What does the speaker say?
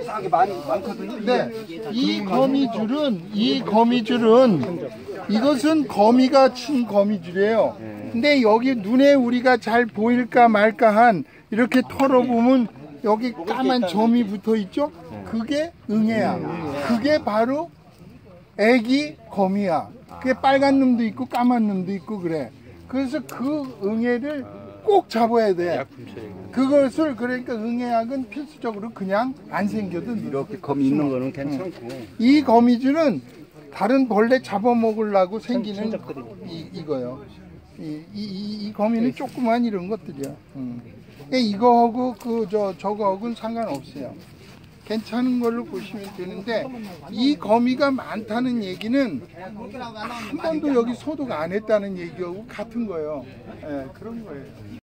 이상하게 많이 많거든요. 네, 이 거미줄은 이 거미줄은 이것은 거미가 친 거미줄이에요. 근데 여기 눈에 우리가 잘 보일까 말까 한 이렇게 털어보면 여기 까만 점이 붙어 있죠? 그게 응애야. 그게 바로 애기 거미야. 그게 빨간 놈도 있고 까만 놈도 있고 그래. 그래서 그 응애를 꼭 잡아야 돼. 그것을 그러니까 응애약은 필수적으로 그냥 안 생겨도. 이렇게 검이 있는 거는 괜찮고. 이 거미줄은 다른 벌레 잡아먹으려고 생기는 이, 이거요. 이, 이, 이, 이 거미는 조그만 이런 것들이야. 음. 그러니까 이거하고 그 저 저거하고는 상관없어요. 괜찮은 걸로 보시면 되는데 이 거미가 많다는 얘기는 한 번도 여기 소독 안 했다는 얘기하고 같은 거예요. 예, 그런 거예요.